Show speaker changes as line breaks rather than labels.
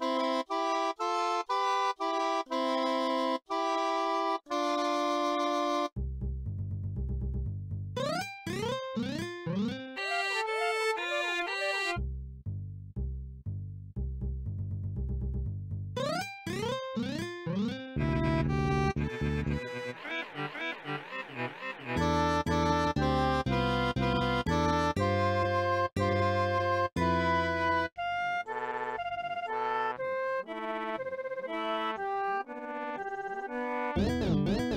Bye. Música